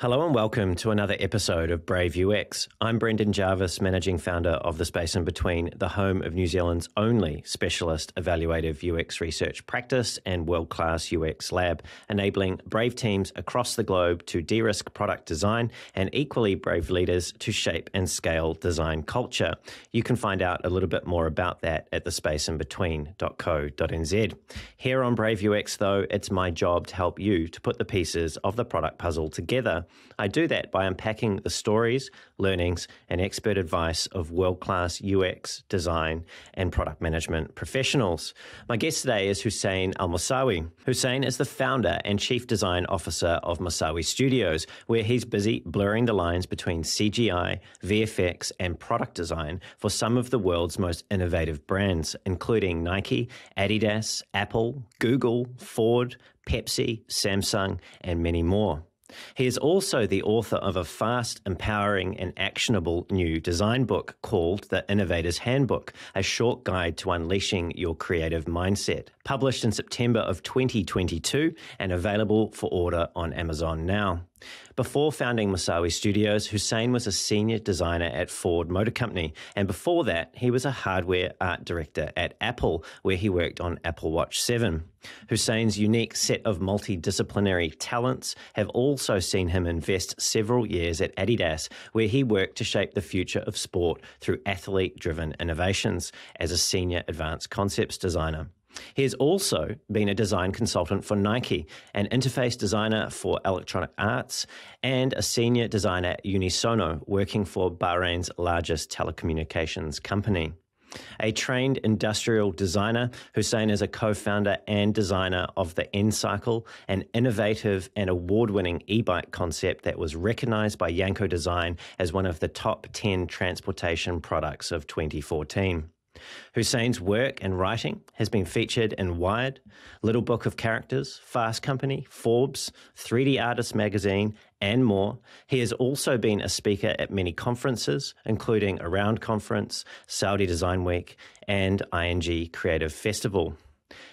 Hello and welcome to another episode of Brave UX. I'm Brendan Jarvis, managing founder of The Space in Between, the home of New Zealand's only specialist evaluative UX research practice and world class UX lab, enabling brave teams across the globe to de risk product design and equally brave leaders to shape and scale design culture. You can find out a little bit more about that at thespaceinbetween.co.nz. Here on Brave UX, though, it's my job to help you to put the pieces of the product puzzle together I do that by unpacking the stories, learnings, and expert advice of world class UX, design, and product management professionals. My guest today is Hussein Al Moussaoui. Hussain is the founder and chief design officer of Mossawi Studios, where he's busy blurring the lines between CGI, VFX, and product design for some of the world's most innovative brands, including Nike, Adidas, Apple, Google, Ford, Pepsi, Samsung, and many more. He is also the author of a fast, empowering, and actionable new design book called The Innovator's Handbook, a short guide to unleashing your creative mindset, published in September of 2022 and available for order on Amazon now. Before founding Mossawi Studios, Hussain was a senior designer at Ford Motor Company, and before that, he was a hardware art director at Apple, where he worked on Apple Watch 7. Hussain's unique set of multidisciplinary talents have also seen him invest several years at Adidas, where he worked to shape the future of sport through athlete driven innovations as a senior advanced concepts designer. He has also been a design consultant for Nike, an interface designer for Electronic Arts, and a senior designer at Unisono, working for Bahrain's largest telecommunications company. A trained industrial designer, Hussain is a co founder and designer of the N Cycle, an innovative and award winning e bike concept that was recognized by Yanko Design as one of the top 10 transportation products of 2014. Hussain's work and writing has been featured in Wired, Little Book of Characters, Fast Company, Forbes, 3D Artist Magazine, and more. He has also been a speaker at many conferences, including Around Conference, Saudi Design Week, and ING Creative Festival.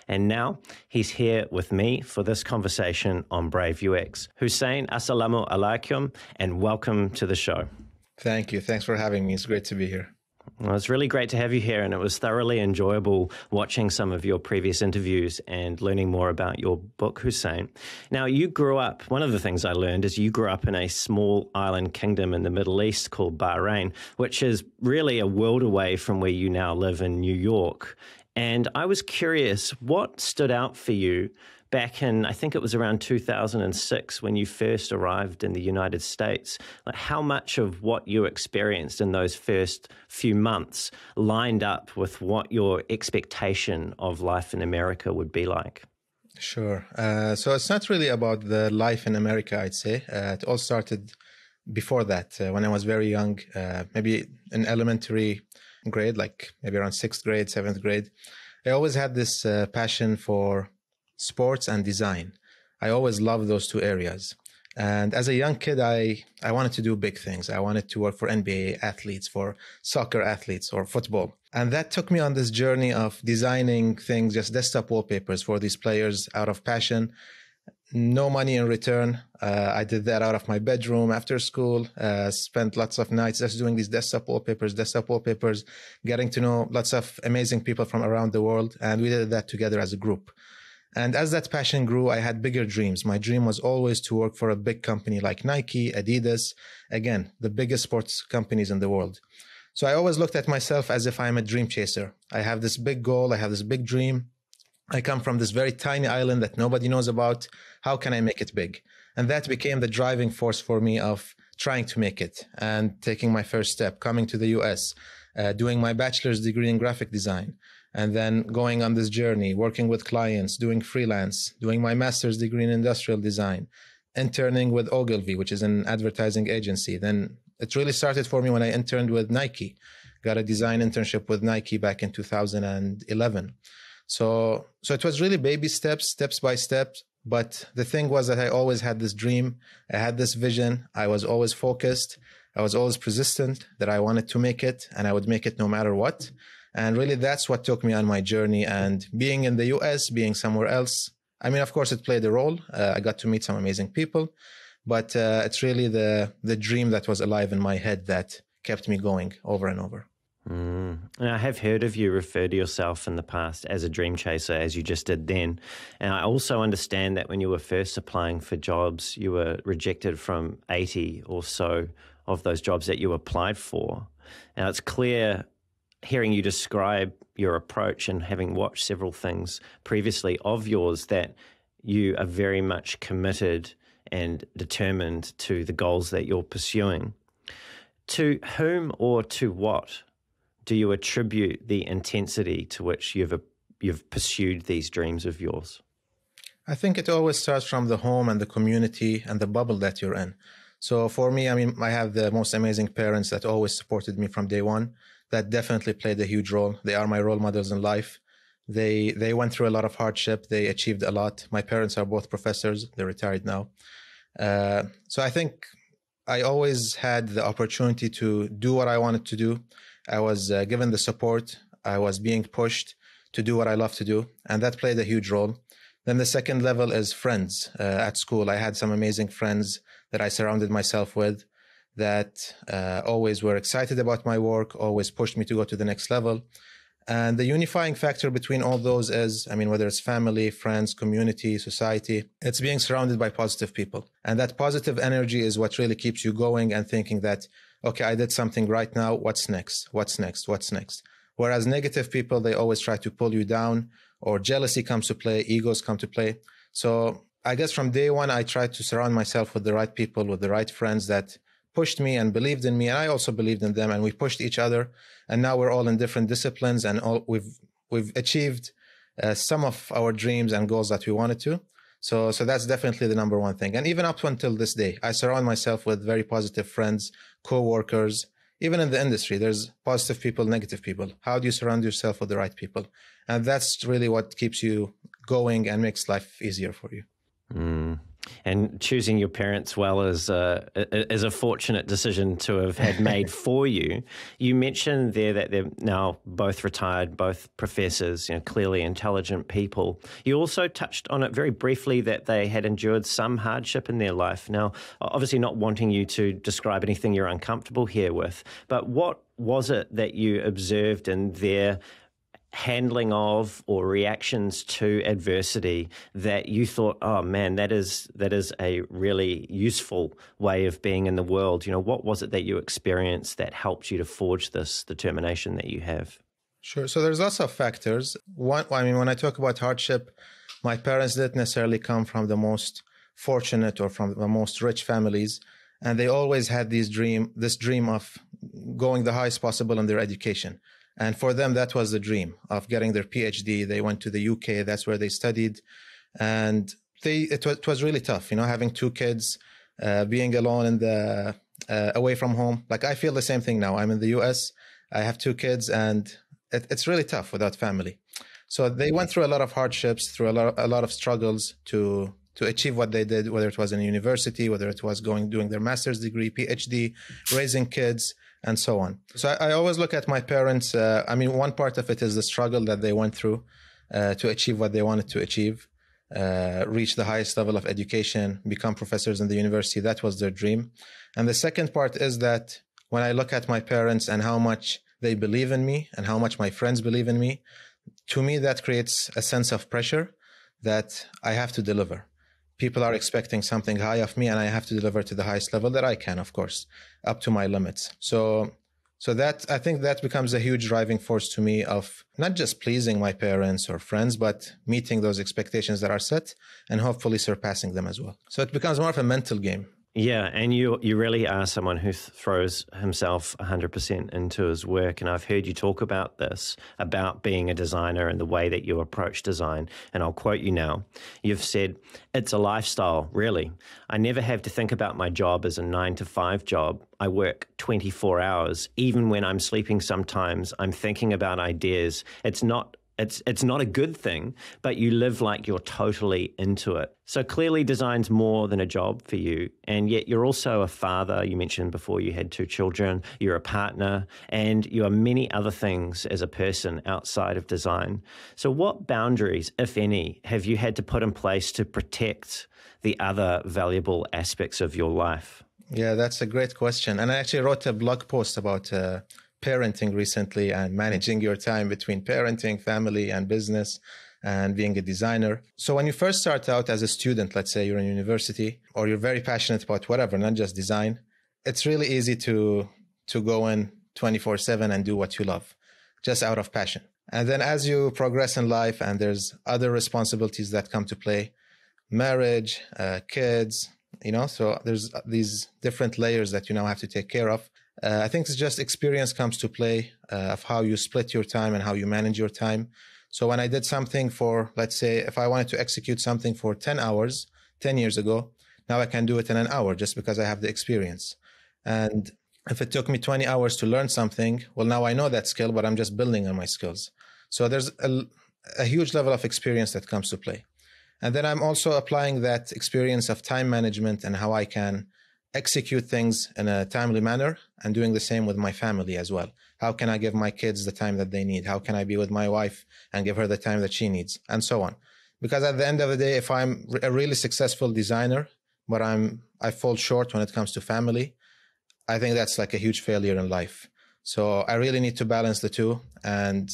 And now he's here with me for this conversation on Brave UX. Hussain, assalamu alaikum, and welcome to the show. Thank you. Thanks for having me. It's great to be here. Well, it's really great to have you here, and it was thoroughly enjoyable watching some of your previous interviews and learning more about your book, Hussain. Now, you grew up, one of the things I learned is you grew up in a small island kingdom in the Middle East called Bahrain, which is really a world away from where you now live in New York. And I was curious, what stood out for you back in, I think it was around 2006 when you first arrived in the United States. Like how much of what you experienced in those first few months lined up with what your expectation of life in America would be like? Sure. Uh, so it's not really about the life in America, I'd say. Uh, it all started before that, uh, when I was very young, uh, maybe in elementary grade, like maybe around sixth grade, seventh grade. I always had this uh, passion for sports and design. I always loved those two areas. And as a young kid, I, I wanted to do big things. I wanted to work for NBA athletes, for soccer athletes, or football. And that took me on this journey of designing things, just desktop wallpapers for these players out of passion. No money in return. Uh, I did that out of my bedroom after school. Uh, spent lots of nights just doing these desktop wallpapers, desktop wallpapers, getting to know lots of amazing people from around the world. And we did that together as a group. And as that passion grew, I had bigger dreams. My dream was always to work for a big company like Nike, Adidas, again, the biggest sports companies in the world. So I always looked at myself as if I'm a dream chaser. I have this big goal, I have this big dream. I come from this very tiny island that nobody knows about. How can I make it big? And that became the driving force for me of trying to make it and taking my first step, coming to the US, uh, doing my bachelor's degree in graphic design, and then going on this journey, working with clients, doing freelance, doing my master's degree in industrial design, interning with Ogilvy, which is an advertising agency. Then it really started for me when I interned with Nike. Got a design internship with Nike back in 2011. So, so it was really baby steps, steps by steps. But the thing was that I always had this dream. I had this vision. I was always focused. I was always persistent that I wanted to make it and I would make it no matter what. And really, that's what took me on my journey. And being in the US, being somewhere else, I mean, of course, it played a role. Uh, I got to meet some amazing people. but uh, it's really the the dream that was alive in my head that kept me going over and over. Mm. And I have heard of you refer to yourself in the past as a dream chaser, as you just did then. And I also understand that when you were first applying for jobs, you were rejected from 80 or so of those jobs that you applied for. Now, it's clear hearing you describe your approach and having watched several things previously of yours that you are very much committed and determined to the goals that you're pursuing. To whom or to what do you attribute the intensity to which you've you've pursued these dreams of yours? I think it always starts from the home and the community and the bubble that you're in. So for me, I mean, I have the most amazing parents that always supported me from day one. That definitely played a huge role. They are my role models in life. They they went through a lot of hardship. They achieved a lot. My parents are both professors. They're retired now. Uh, so I think I always had the opportunity to do what I wanted to do. I was uh, given the support. I was being pushed to do what I love to do, and that played a huge role. Then the second level is friends uh, at school. I had some amazing friends that I surrounded myself with that uh, always were excited about my work, always pushed me to go to the next level. And the unifying factor between all those is, I mean, whether it's family, friends, community, society, it's being surrounded by positive people. And that positive energy is what really keeps you going and thinking that, okay, I did something right now. What's next? What's next? What's next? Whereas negative people, they always try to pull you down or jealousy comes to play, egos come to play. So I guess from day one, I tried to surround myself with the right people, with the right friends that pushed me and believed in me, and I also believed in them, and we pushed each other. And now we're all in different disciplines, and all, we've we've achieved uh, some of our dreams and goals that we wanted to. So, so that's definitely the number one thing. And even up until this day, I surround myself with very positive friends, co-workers. Even in the industry, there's positive people, negative people. How do you surround yourself with the right people? And that's really what keeps you going and makes life easier for you. Mm. And choosing your parents well is a, is a fortunate decision to have had made for you. You mentioned there that they're now both retired, both professors, you know, clearly intelligent people. You also touched on it very briefly that they had endured some hardship in their life. Now, obviously, not wanting you to describe anything you're uncomfortable here with, but what was it that you observed in their handling of or reactions to adversity that you thought, oh man, that is that is a really useful way of being in the world? You know, what was it that you experienced that helped you to forge this determination that you have? Sure. So there's lots of factors. One, I mean, when I talk about hardship, my parents didn't necessarily come from the most fortunate or from the most rich families, and they always had this dream, this dream of going the highest possible in their education. And for them, that was the dream of getting their PhD. They went to the UK. That's where they studied. And they, it was, it was really tough, you know, having two kids, uh, being alone in the, uh, away from home. Like I feel the same thing now. I'm in the US. I have two kids and it, it's really tough without family. So they went through a lot of hardships, through a lot, a lot of struggles to, to achieve what they did, whether it was in university, whether it was going, doing their master's degree, PhD, raising kids and so on. So I, I always look at my parents. Uh, I mean, one part of it is the struggle that they went through uh, to achieve what they wanted to achieve, uh, reach the highest level of education, become professors in the university. That was their dream. And the second part is that when I look at my parents and how much they believe in me and how much my friends believe in me, to me, that creates a sense of pressure that I have to deliver people are expecting something high of me and i have to deliver to the highest level that i can of course up to my limits. So so that i think that becomes a huge driving force to me of not just pleasing my parents or friends but meeting those expectations that are set and hopefully surpassing them as well. So it becomes more of a mental game yeah, and you you really are someone who throws himself 100% into his work and I've heard you talk about this about being a designer and the way that you approach design and I'll quote you now. You've said it's a lifestyle, really. I never have to think about my job as a 9 to 5 job. I work 24 hours. Even when I'm sleeping sometimes, I'm thinking about ideas. It's not it's it's not a good thing, but you live like you're totally into it. So clearly design's more than a job for you. And yet you're also a father. You mentioned before you had two children, you're a partner, and you are many other things as a person outside of design. So what boundaries, if any, have you had to put in place to protect the other valuable aspects of your life? Yeah, that's a great question. And I actually wrote a blog post about uh, parenting recently and managing your time between parenting, family, and business and being a designer. So when you first start out as a student, let's say you're in university or you're very passionate about whatever, not just design, it's really easy to to go in 24/7 and do what you love just out of passion. And then as you progress in life and there's other responsibilities that come to play, marriage, uh, kids, you know, so there's these different layers that you now have to take care of. Uh, I think it's just experience comes to play uh, of how you split your time and how you manage your time. So when I did something for, let's say, if I wanted to execute something for 10 hours 10 years ago, now I can do it in an hour just because I have the experience. And if it took me 20 hours to learn something, well, now I know that skill, but I'm just building on my skills. So there's a, a huge level of experience that comes to play. And then I'm also applying that experience of time management and how I can execute things in a timely manner and doing the same with my family as well. How can I give my kids the time that they need? How can I be with my wife and give her the time that she needs? And so on. Because at the end of the day, if I'm a really successful designer, but I'm I fall short when it comes to family, I think that's like a huge failure in life. So I really need to balance the two. And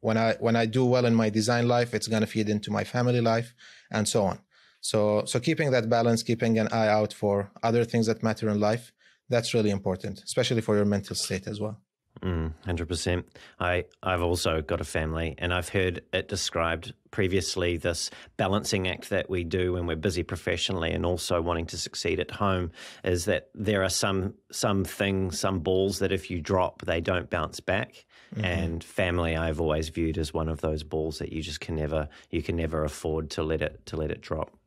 when I when I do well in my design life, it's gonna feed into my family life and so on. So so keeping that balance, keeping an eye out for other things that matter in life, that's really important, especially for your mental state as well. Mm, 100%. I, I've also got a family, and I've heard it described previously this balancing act that we do when we're busy professionally and also wanting to succeed at home is that there are some some things, some balls that if you drop, they don't bounce back. Mm-hmm. And family, I've always viewed as one of those balls that you just can never you can never afford to let it to let it drop.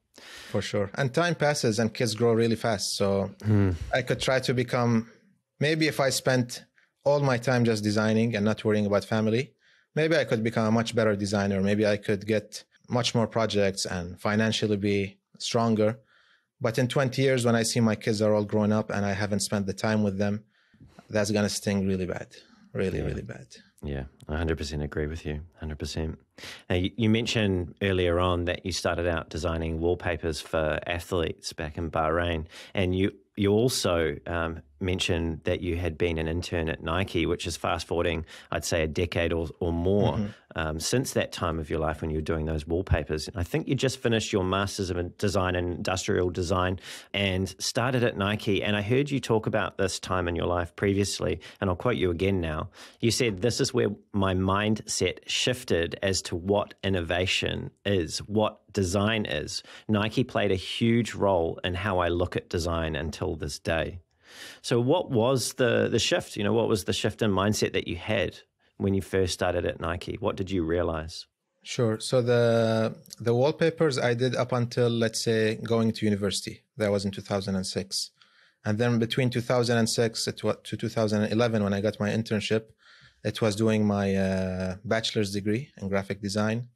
For sure. And time passes and kids grow really fast. So mm. I could try to become maybe if I spent all my time just designing and not worrying about family, maybe I could become a much better designer. Maybe I could get much more projects and financially be stronger. But in 20 years, when I see my kids are all grown up and I haven't spent the time with them, that's going to sting really bad. Really, yeah. really bad. Yeah, I 100% agree with you. 100%. Now, you, you mentioned earlier on that you started out designing wallpapers for athletes back in Bahrain, and you you also um, mentioned that you had been an intern at Nike, which is fast forwarding, I'd say, a decade or, or more mm-hmm. um, since that time of your life when you were doing those wallpapers. I think you just finished your Masters of Design and Industrial Design and started at Nike. And I heard you talk about this time in your life previously, and I'll quote you again now. You said, This is where my mindset shifted as to what innovation is, what design is. Nike played a huge role in how I look at design until this day. So, what was the the shift? You know, what was the shift in mindset that you had when you first started at Nike? What did you realize? Sure. So the the wallpapers I did up until let's say going to university. That was in 2006, and then between 2006 to 2011, when I got my internship, it was doing my uh, bachelor's degree in graphic design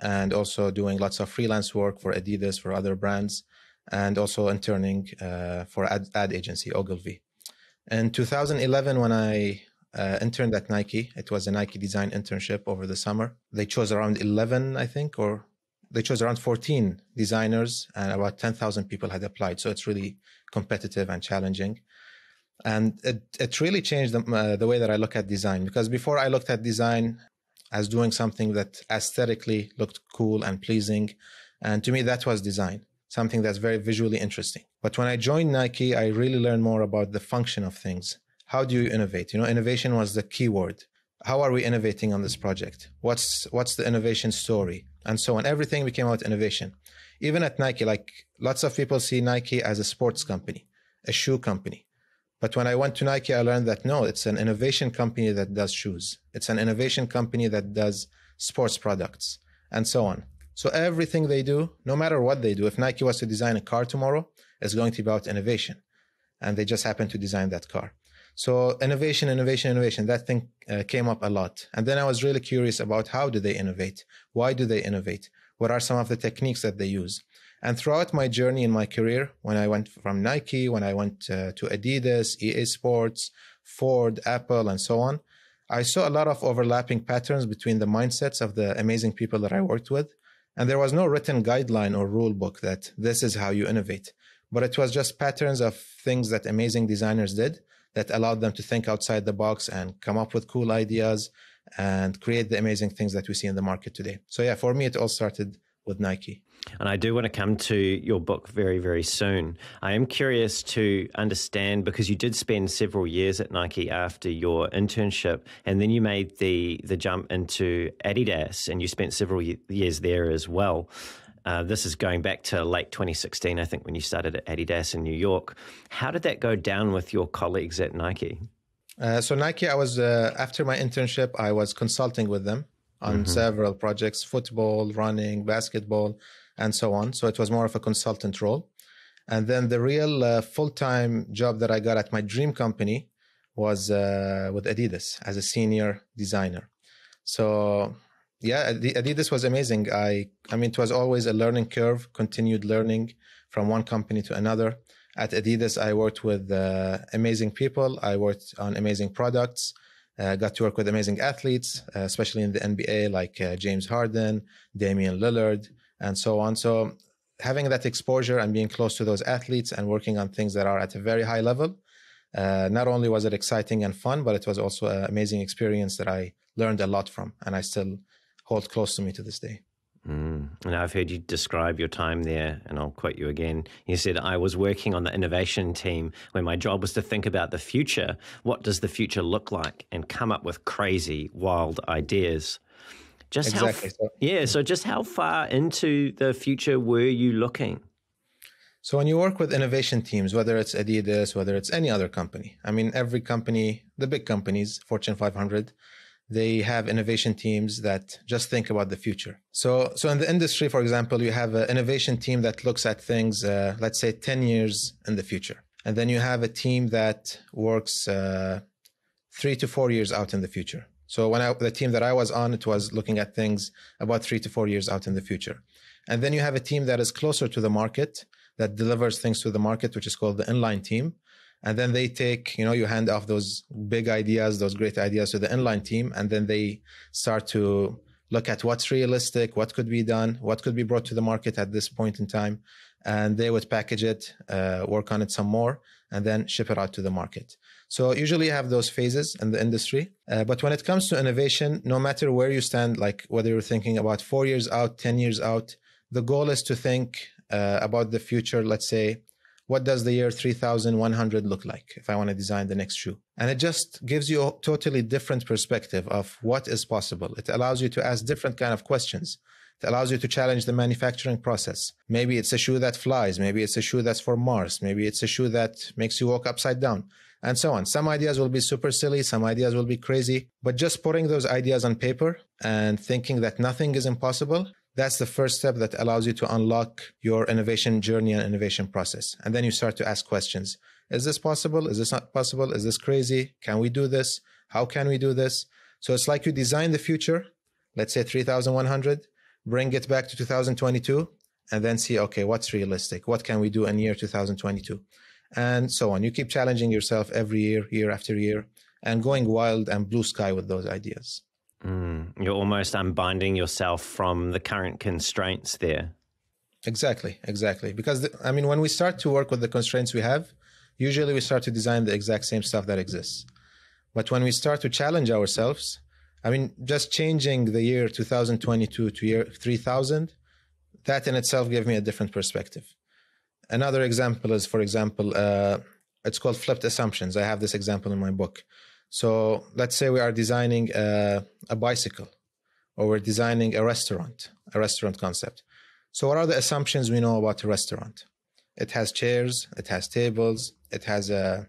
and also doing lots of freelance work for Adidas, for other brands, and also interning uh, for ad, ad agency Ogilvy. In 2011, when I uh, interned at Nike, it was a Nike design internship over the summer. They chose around 11, I think, or they chose around 14 designers, and about 10,000 people had applied. So it's really competitive and challenging. And it, it really changed the, uh, the way that I look at design because before I looked at design as doing something that aesthetically looked cool and pleasing. And to me, that was design, something that's very visually interesting. But when I joined Nike, I really learned more about the function of things. How do you innovate? You know, innovation was the key word. How are we innovating on this project? What's what's the innovation story? And so on. Everything became about innovation. Even at Nike, like lots of people see Nike as a sports company, a shoe company. But when I went to Nike, I learned that no, it's an innovation company that does shoes. It's an innovation company that does sports products and so on. So everything they do, no matter what they do, if Nike was to design a car tomorrow, it's going to be about innovation. And they just happen to design that car. So innovation, innovation, innovation, that thing uh, came up a lot. And then I was really curious about how do they innovate? Why do they innovate? What are some of the techniques that they use? And throughout my journey in my career, when I went from Nike, when I went uh, to Adidas, EA Sports, Ford, Apple, and so on, I saw a lot of overlapping patterns between the mindsets of the amazing people that I worked with And there was no written guideline or rule book that this is how you innovate. But it was just patterns of things that amazing designers did that allowed them to think outside the box and come up with cool ideas and create the amazing things that we see in the market today. So, yeah, for me, it all started with Nike. And I do want to come to your book very, very soon. I am curious to understand because you did spend several years at Nike after your internship, and then you made the the jump into Adidas, and you spent several years there as well. Uh, this is going back to late 2016, I think, when you started at Adidas in New York. How did that go down with your colleagues at Nike? Uh, so Nike, I was uh, after my internship, I was consulting with them on mm-hmm. several projects: football, running, basketball and so on. So it was more of a consultant role. And then the real uh, full time job that I got at my dream company was uh, with Adidas as a senior designer. So yeah, Adidas was amazing. I I mean, it was always a learning curve, continued learning from one company to another. At Adidas, I worked with uh, amazing people. I worked on amazing products. Uh, got to work with amazing athletes, uh, especially in the NBA, like uh, James Harden, Damian Lillard, and so on. So having that exposure and being close to those athletes and working on things that are at a very high level, uh, not only was it exciting and fun, but it was also an amazing experience that I learned a lot from, and I still hold close to me to this day. Mm. And I've heard you describe your time there, and I'll quote you again. You said, I was working on the innovation team where my job was to think about the future. What does the future look like? And come up with crazy, wild ideas. Just exactly. how, yeah. So, just how far into the future were you looking? So, when you work with innovation teams, whether it's Adidas, whether it's any other company, I mean, every company, the big companies, Fortune 500, they have innovation teams that just think about the future. So, so in the industry, for example, you have an innovation team that looks at things, uh, let's say, 10 years in the future. And then you have a team that works uh, three to four years out in the future. So when I, the team that I was on, it was looking at things about three to four years out in the future. And then you have a team that is closer to the market that delivers things to the market, which is called the inline team. And then they take, you know, you hand off those big ideas, those great ideas to the inline team, and then they start to look at what's realistic, what could be done, what could be brought to the market at this point in time, and they would package it, uh, work on it some more, and then ship it out to the market. So usually you have those phases in the industry. Uh, but when it comes to innovation, no matter where you stand, like whether you're thinking about four years out, 10 years out, the goal is to think uh, about the future. Let's say, what does the year 3100 look like if I want to design the next shoe? And it just gives you a totally different perspective of what is possible. It allows you to ask different kind of questions. It allows you to challenge the manufacturing process. Maybe it's a shoe that flies. Maybe it's a shoe that's for Mars. Maybe it's a shoe that makes you walk upside down and so on. Some ideas will be super silly, some ideas will be crazy, but just putting those ideas on paper and thinking that nothing is impossible, that's the first step that allows you to unlock your innovation journey and innovation process. And then you start to ask questions. Is this possible? Is this not possible? Is this crazy? Can we do this? How can we do this? So it's like you design the future, let's say 3100, bring it back to 2022, and then see, okay, what's realistic? What can we do in year 2022? and so on. You keep challenging yourself every year, year after year, and going wild and blue sky with those ideas. Mm, you're almost unbinding yourself from the current constraints there. Exactly, exactly. Because, the, I mean, when we start to work with the constraints we have, usually we start to design the exact same stuff that exists. But when we start to challenge ourselves, I mean, just changing the year 2022 to year 3000, that in itself gave me a different perspective. Another example is, for example, uh, it's called flipped assumptions. I have this example in my book. So let's say we are designing a, a bicycle or we're designing a restaurant, a restaurant concept. So what are the assumptions we know about a restaurant? It has chairs, it has tables, it has a,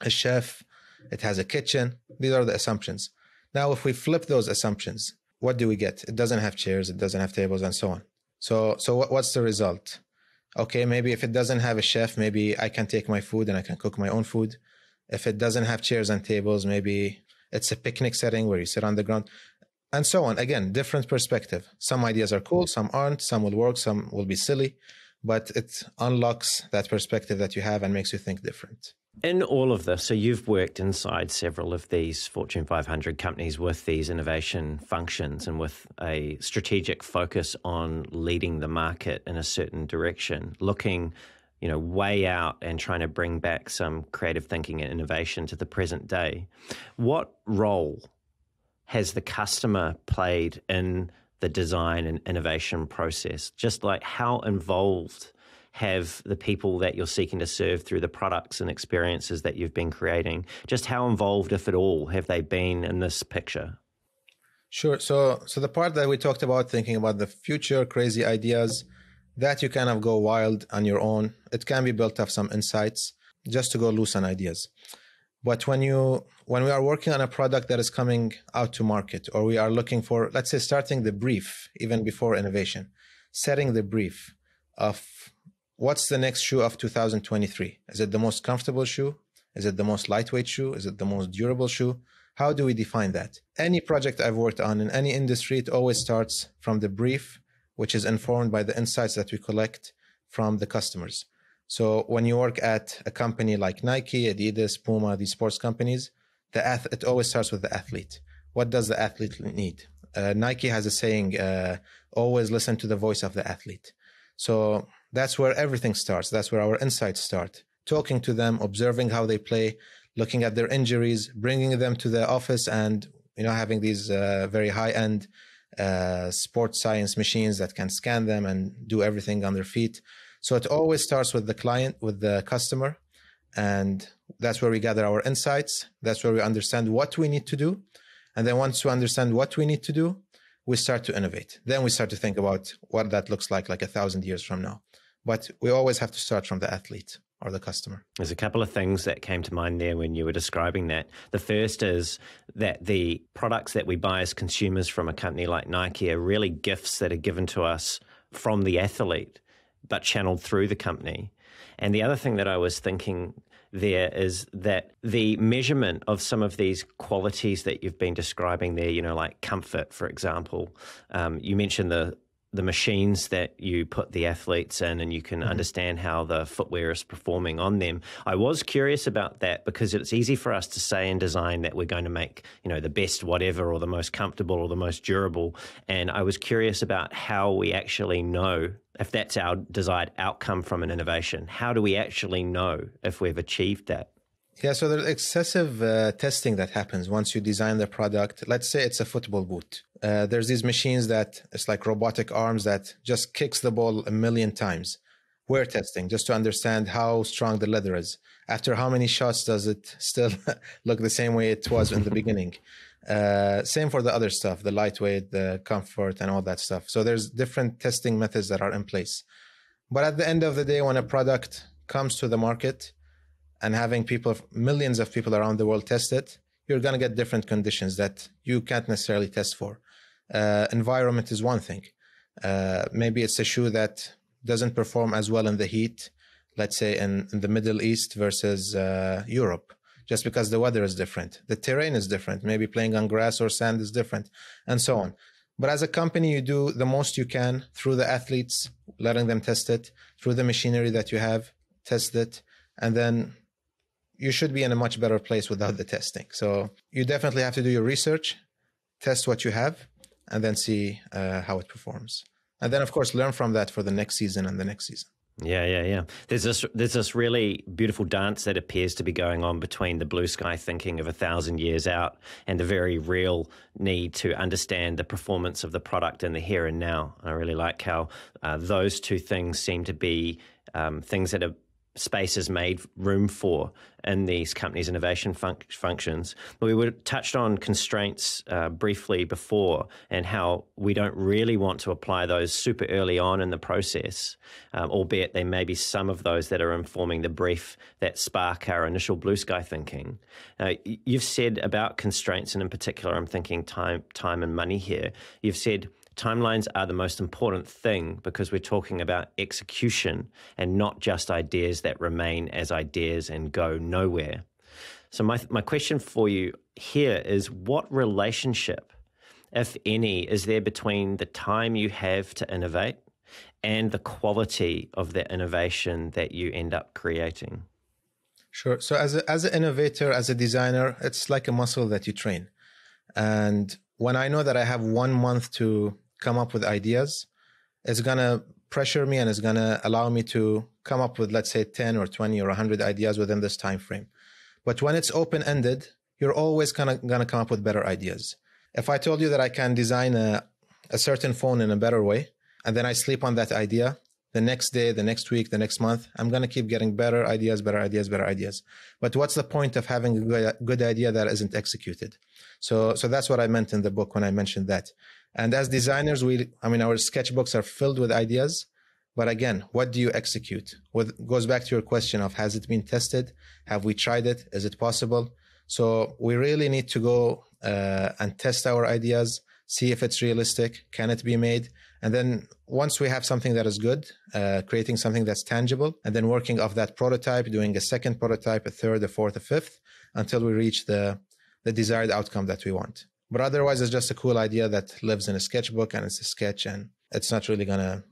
a chef, it has a kitchen. These are the assumptions. Now, if we flip those assumptions, what do we get? It doesn't have chairs, it doesn't have tables, and so on. So, so what, what's the result? okay, maybe if it doesn't have a chef, maybe I can take my food and I can cook my own food. If it doesn't have chairs and tables, maybe it's a picnic setting where you sit on the ground and so on. Again, different perspective. Some ideas are cool, some aren't, some will work, some will be silly, but it unlocks that perspective that you have and makes you think different. In all of this, so you've worked inside several of these Fortune 500 companies with these innovation functions and with a strategic focus on leading the market in a certain direction, looking you know, way out and trying to bring back some creative thinking and innovation to the present day. What role has the customer played in the design and innovation process? Just like how involved have the people that you're seeking to serve through the products and experiences that you've been creating? Just how involved, if at all, have they been in this picture? Sure. So, so the part that we talked about, thinking about the future, crazy ideas, that you kind of go wild on your own. It can be built off some insights just to go loose on ideas. But when you when we are working on a product that is coming out to market, or we are looking for, let's say, starting the brief even before innovation, setting the brief of what's the next shoe of 2023? Is it the most comfortable shoe? Is it the most lightweight shoe? Is it the most durable shoe? How do we define that? Any project I've worked on in any industry, it always starts from the brief which is informed by the insights that we collect from the customers. So when you work at a company like Nike, Adidas, Puma, these sports companies, the ath- it always starts with the athlete. What does the athlete need? Uh, Nike has a saying, uh, always listen to the voice of the athlete. So that's where everything starts. That's where our insights start. Talking to them, observing how they play, looking at their injuries, bringing them to the office and, you know, having these uh, very high end uh, sports science machines that can scan them and do everything on their feet. So it always starts with the client, with the customer. And that's where we gather our insights. That's where we understand what we need to do. And then once we understand what we need to do, we start to innovate. Then we start to think about what that looks like, like a thousand years from now. But we always have to start from the athlete or the customer. There's a couple of things that came to mind there when you were describing that. The first is that the products that we buy as consumers from a company like Nike are really gifts that are given to us from the athlete, but channeled through the company. And the other thing that I was thinking there is that the measurement of some of these qualities that you've been describing there, you know, like comfort, for example, um, you mentioned the the machines that you put the athletes in and you can mm-hmm. understand how the footwear is performing on them. I was curious about that because it's easy for us to say in design that we're going to make, you know, the best whatever or the most comfortable or the most durable. And I was curious about how we actually know if that's our desired outcome from an innovation. How do we actually know if we've achieved that? Yeah, so there's excessive uh, testing that happens once you design the product. Let's say it's a football boot. Uh, there's these machines that it's like robotic arms that just kicks the ball a million times. We're testing just to understand how strong the leather is. After how many shots does it still look the same way it was in the beginning? Uh, same for the other stuff, the lightweight, the comfort, and all that stuff. So there's different testing methods that are in place. But at the end of the day, when a product comes to the market, and having people, millions of people around the world test it, you're going to get different conditions that you can't necessarily test for. Uh, environment is one thing. Uh, maybe it's a shoe that doesn't perform as well in the heat, let's say in, in the Middle East versus uh, Europe, just because the weather is different. The terrain is different. Maybe playing on grass or sand is different, and so on. But as a company, you do the most you can through the athletes, letting them test it, through the machinery that you have, test it, and then you should be in a much better place without the testing. So you definitely have to do your research, test what you have, and then see uh, how it performs. And then, of course, learn from that for the next season and the next season. Yeah, yeah, yeah. There's this there's this really beautiful dance that appears to be going on between the blue sky thinking of a thousand years out and the very real need to understand the performance of the product in the here and now. I really like how uh, those two things seem to be um, things that are space is made room for in these companies' innovation fun- functions. But we were touched on constraints uh, briefly before and how we don't really want to apply those super early on in the process, um, albeit there may be some of those that are informing the brief that spark our initial blue sky thinking. Uh, you've said about constraints, and in particular, I'm thinking time, time and money here. You've said timelines are the most important thing because we're talking about execution and not just ideas that remain as ideas and go nowhere. So, my, my question for you here is what relationship, if any, is there between the time you have to innovate and the quality of the innovation that you end up creating? Sure. So as a, as an innovator, as a designer, it's like a muscle that you train. And when I know that I have one month to come up with ideas, it's gonna pressure me and it's gonna allow me to come up with let's say 10 or 20 or 100 ideas within this time frame. But when it's open ended, you're always of gonna come up with better ideas. If I told you that I can design a, a certain phone in a better way, and then I sleep on that idea, the next day, the next week, the next month, I'm going to keep getting better ideas, better ideas, better ideas. But what's the point of having a good idea that isn't executed? So, so that's what I meant in the book when I mentioned that. And as designers, we, I mean, our sketchbooks are filled with ideas. But again, what do you execute? What goes back to your question of has it been tested? Have we tried it? Is it possible? So we really need to go uh, and test our ideas, see if it's realistic. Can it be made? And then once we have something that is good, uh, creating something that's tangible, and then working off that prototype, doing a second prototype, a third, a fourth, a fifth, until we reach the the desired outcome that we want. But otherwise, it's just a cool idea that lives in a sketchbook and it's a sketch, and it's not really gonna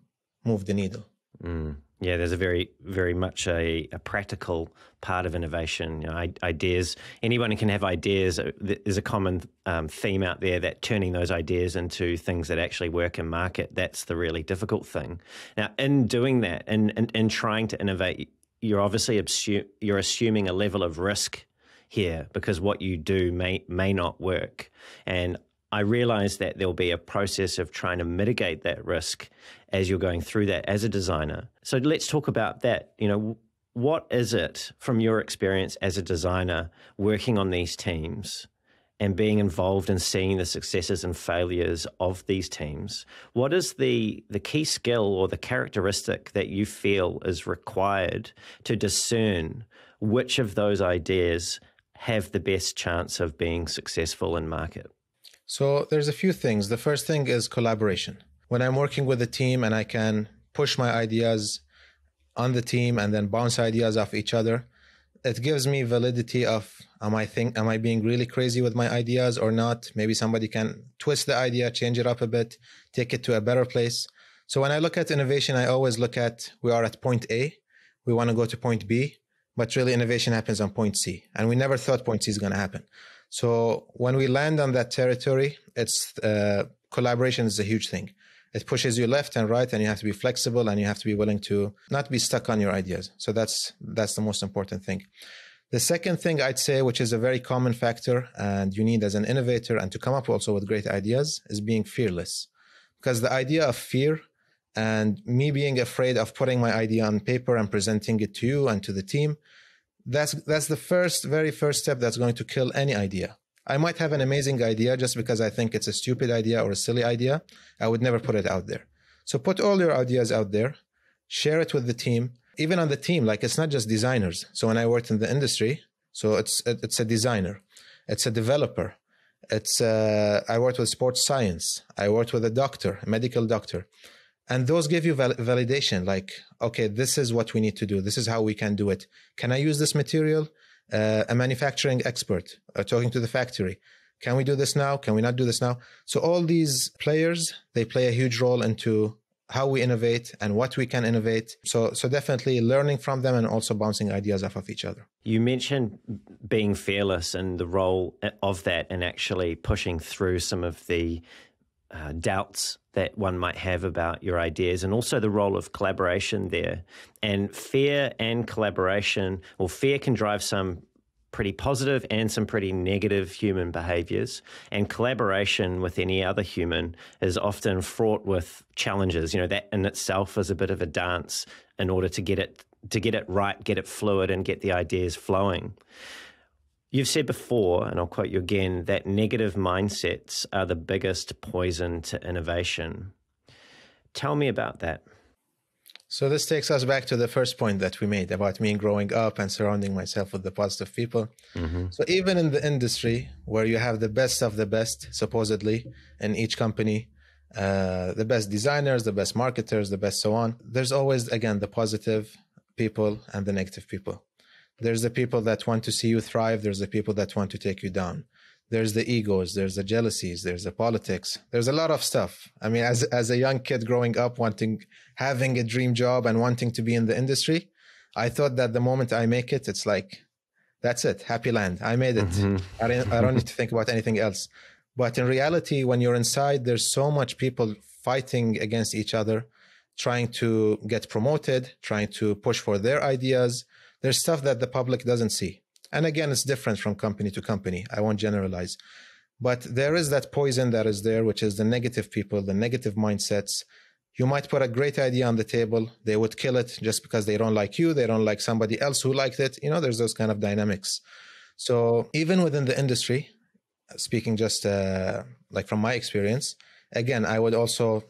move the needle. Mm. Yeah, there's a very, very much a, a practical part of innovation. You know, ideas, anyone can have ideas. Uh, there's a common um, theme out there that turning those ideas into things that actually work in market, that's the really difficult thing. Now, in doing that, in, in, in trying to innovate, you're obviously assume, you're assuming a level of risk here because what you do may may not work. And I realize that there'll be a process of trying to mitigate that risk as you're going through that as a designer. So let's talk about that. You know, what is it from your experience as a designer working on these teams and being involved in seeing the successes and failures of these teams? What is the the key skill or the characteristic that you feel is required to discern which of those ideas have the best chance of being successful in market? So there's a few things. The first thing is collaboration. When I'm working with a team and I can push my ideas on the team and then bounce ideas off each other, it gives me validity of am I think am I being really crazy with my ideas or not? Maybe somebody can twist the idea, change it up a bit, take it to a better place. So when I look at innovation, I always look at we are at point A, we want to go to point B, but really innovation happens on point C, and we never thought point C is going to happen. So when we land on that territory, it's uh, collaboration is a huge thing. It pushes you left and right, and you have to be flexible and you have to be willing to not be stuck on your ideas. So that's that's the most important thing. The second thing I'd say, which is a very common factor, and you need as an innovator and to come up also with great ideas, is being fearless. Because the idea of fear and me being afraid of putting my idea on paper and presenting it to you and to the team that's that's the first very first step that's going to kill any idea. I might have an amazing idea just because i think it's a stupid idea or a silly idea. I would never put it out there. So put all your ideas out there share it with the team even on the team. Like it's not just designers. So when i worked in the industry so it's it's a designer it's a developer it's uh, i worked with sports science i worked with a doctor a medical doctor and those give you val- validation like okay this is what we need to do. This is how we can do it. Can i use this material? Uh, a manufacturing expert uh, talking to the factory. Can we do this now? Can we not do this now? So all these players they play a huge role into how we innovate and what we can innovate. So so definitely learning from them and also bouncing ideas off of each other. You mentioned being fearless and the role of that and actually pushing through some of the uh, doubts that one might have about your ideas and also the role of collaboration there. And fear and collaboration, well, fear can drive some pretty positive and some pretty negative human behaviors. And collaboration with any other human is often fraught with challenges. You know, that in itself is a bit of a dance in order to get it to get it right, get it fluid and get the ideas flowing. You've said before, and I'll quote you again, that negative mindsets are the biggest poison to innovation. Tell me about that. So, this takes us back to the first point that we made about me growing up and surrounding myself with the positive people. Mm-hmm. So, even in the industry where you have the best of the best, supposedly, in each company, uh, the best designers, the best marketers, the best so on, there's always, again, the positive people and the negative people. There's the people that want to see you thrive. There's the people that want to take you down. There's the egos. There's the jealousies. There's the politics. There's a lot of stuff. I mean, as as a young kid growing up, wanting having a dream job and wanting to be in the industry, I thought that the moment I make it, it's like That's it. Happy land. I made it. Mm-hmm. I, don't, I don't need to think about anything else. But in reality, when you're inside, there's so much people fighting against each other, trying to get promoted, trying to push for their ideas. There's stuff that the public doesn't see. And again, it's different from company to company. I won't generalize. But there is that poison that is there, which is the negative people, the negative mindsets. You might put a great idea on the table. They would kill it just because they don't like you. They don't like somebody else who liked it. You know, there's those kind of dynamics. So even within the industry, speaking just uh, like from my experience, again, I would also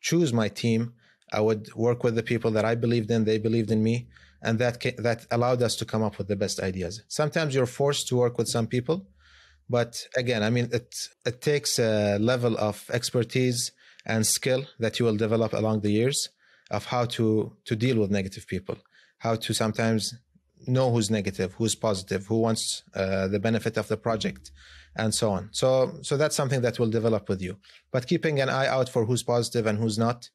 choose my team. I would work with the people that I believed in. They believed in me, and that that allowed us to come up with the best ideas. Sometimes you're forced to work with some people, but again, I mean, it it takes a level of expertise and skill that you will develop along the years of how to to deal with negative people, how to sometimes know who's negative, who's positive, who wants uh, the benefit of the project, and so on. So so that's something that will develop with you. But keeping an eye out for who's positive and who's not,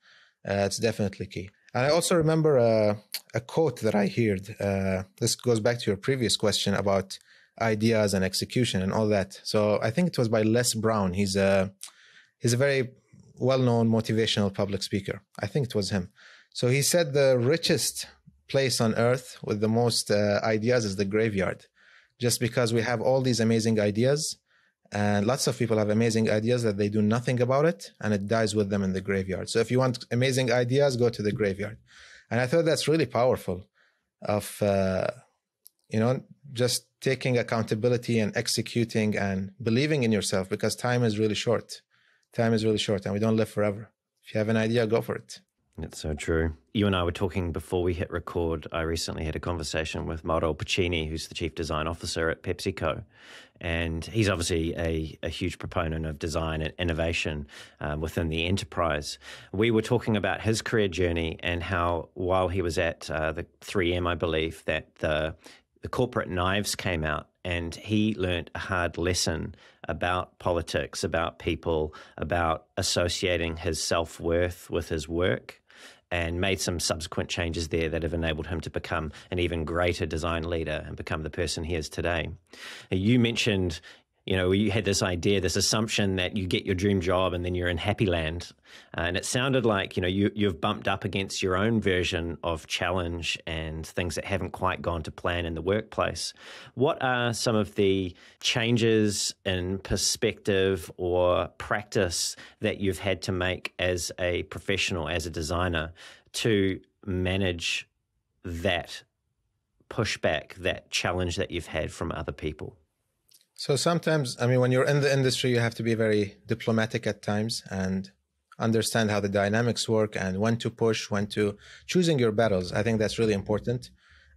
uh, it's definitely key. And I also remember a, a quote that I heard. Uh, this goes back to your previous question about ideas and execution and all that. So I think it was by Les Brown. He's a he's a very well-known motivational public speaker. I think it was him. So he said the richest place on earth with the most uh, ideas is the graveyard, just because we have all these amazing ideas, and lots of people have amazing ideas that they do nothing about it, and it dies with them in the graveyard. So if you want amazing ideas, go to the graveyard. And I thought that's really powerful. Of uh, you know, just taking accountability and executing and believing in yourself because time is really short. Time is really short and we don't live forever. If you have an idea, go for it. It's so true. You and I were talking before we hit record. I recently had a conversation with Mauro Porcini, who's the chief design officer at PepsiCo. And he's obviously a, a huge proponent of design and innovation um, within the enterprise. We were talking about his career journey and how, while he was at uh, the 3M, I believe, that the the corporate knives came out and he learnt a hard lesson about politics, about people, about associating his self worth with his work, and made some subsequent changes there that have enabled him to become an even greater design leader and become the person he is today. You mentioned you know, you had this idea, this assumption that you get your dream job and then you're in happy land. Uh, and it sounded like, you know, you, you've bumped up against your own version of challenge and things that haven't quite gone to plan in the workplace. What are some of the changes in perspective or practice that you've had to make as a professional, as a designer, to manage that pushback, that challenge that you've had from other people? So sometimes, I mean, when you're in the industry, you have to be very diplomatic at times and understand how the dynamics work and when to push, when to choosing your battles. I think that's really important.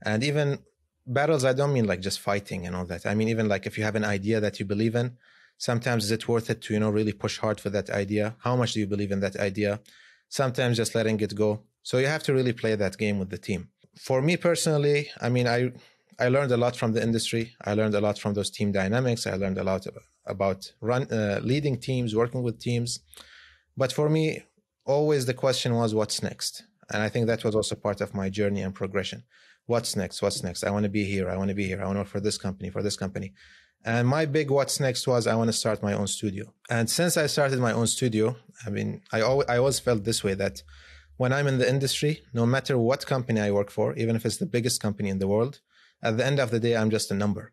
And even battles, I don't mean like just fighting and all that. I mean, even like if you have an idea that you believe in, sometimes is it worth it to, you know, really push hard for that idea? How much do you believe in that idea? Sometimes just letting it go. So you have to really play that game with the team. For me personally, I mean, I I learned a lot from the industry. I learned a lot from those team dynamics. I learned a lot about run uh, leading teams, working with teams. But for me, always the question was, what's next? And I think that was also part of my journey and progression. What's next? What's next? I want to be here. I want to be here. I want to work for this company, for this company. And my big what's next was I want to start my own studio. And since I started my own studio, I mean, I always, I always felt this way that when I'm in the industry, no matter what company I work for, even if it's the biggest company in the world, at the end of the day, I'm just a number.